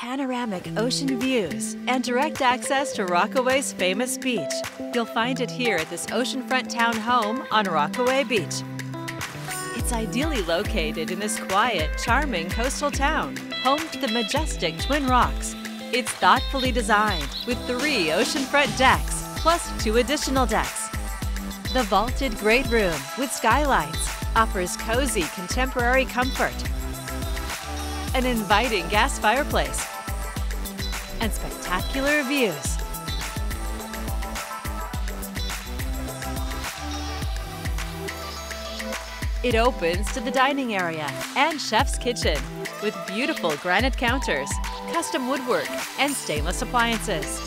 panoramic ocean views and direct access to Rockaway's famous beach. You'll find it here at this oceanfront town home on Rockaway Beach. It's ideally located in this quiet, charming coastal town, home to the majestic Twin Rocks. It's thoughtfully designed with three oceanfront decks plus two additional decks. The vaulted great room with skylights offers cozy contemporary comfort, an inviting gas fireplace, and spectacular views. It opens to the dining area and chef's kitchen with beautiful granite counters, custom woodwork, and stainless appliances.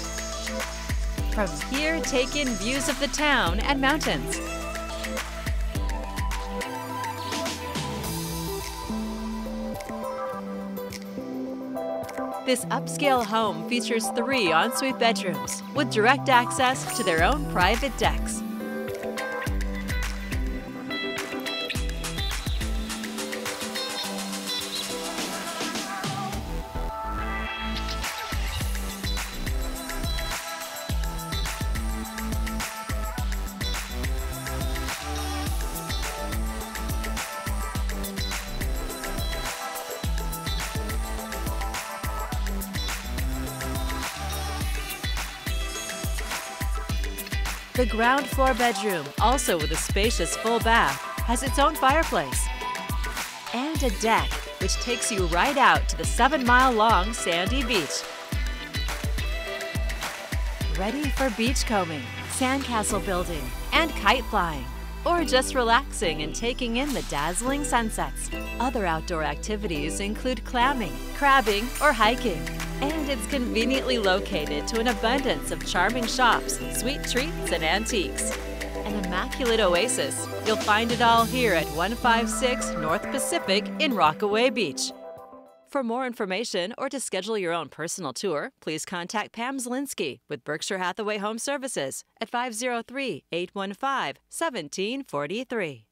From here, take in views of the town and mountains. This upscale home features three ensuite bedrooms with direct access to their own private decks. The ground floor bedroom, also with a spacious full bath, has its own fireplace and a deck which takes you right out to the seven mile long sandy beach. Ready for beachcombing, sandcastle building, and kite flying, or just relaxing and taking in the dazzling sunsets. Other outdoor activities include clamming, crabbing, or hiking and it's conveniently located to an abundance of charming shops, sweet treats, and antiques. An immaculate oasis. You'll find it all here at 156 North Pacific in Rockaway Beach. For more information or to schedule your own personal tour, please contact Pam Zielinski with Berkshire Hathaway Home Services at 503 815 1743.